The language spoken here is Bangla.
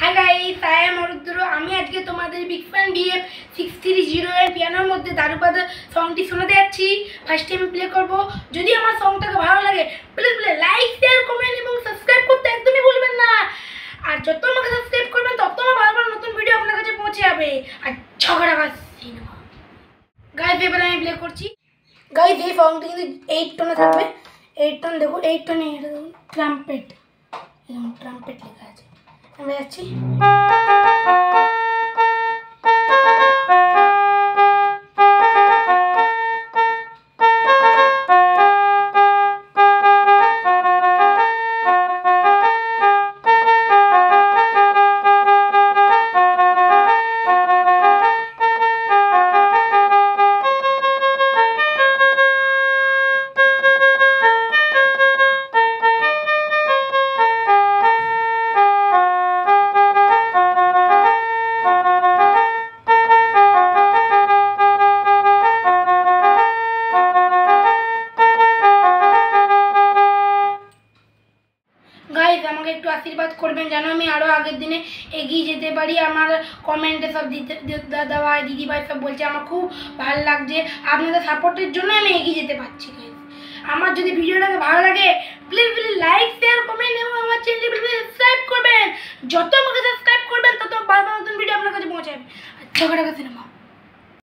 Hi guys I am Arudra আমি আজকে তোমাদের big fan BF six three zero এর পিয়ানোর মধ্যে দারুপাদা সংটি শোনাতে যাচ্ছি। ফার্স্টে আমি প্লে করব। যদি আমার সংটাকে ভালো লাগে প্লিজ লাইক শেয়ার কমেন্ট এবং সাবস্ক্রাইব করতে একদমই ভুলবেন না। আর যত আমাকে সাবস্ক্রাইব করবেন তত আমার ভালো নতুন ভিডিও আপনার কাছে পৌঁছে যাবে। আর ঝগড়া সিনেমা। গাইস এবার আমি প্লে করছি। গাইস এই সংটি কিন্তু এইট টোনে থাকবে। এইট টোন দেখুন এইট টোনে দেখুন ট্রাম্পেট এরকম ট্রাম্পেট লেখা আছে। আমরা যাচ্ছি গাইজ আমাকে একটু আশীর্বাদ করবেন, যেন আমি আরও আগের দিনে এগিয়ে যেতে পারি। আমার কমেন্টে সব দিতে দাদা ভাই দিদি ভাই সব বলছে, আমার খুব ভালো লাগছে। আপনাদের সাপোর্টের জন্য আমি এগিয়ে যেতে পারছি গাইজ আমার যদি ভিডিওটাকে ভালো লাগে please please like share comment এবং আমার চ্যানেলটি প্লিজ সাবস্ক্রাইব করবেন। যত আমাকে সাবস্ক্রাইব করবেন, তত ভালো নতুন ভিডিও আপনার কাছে পৌঁছাবে। আচ্ছা করে সিনেমা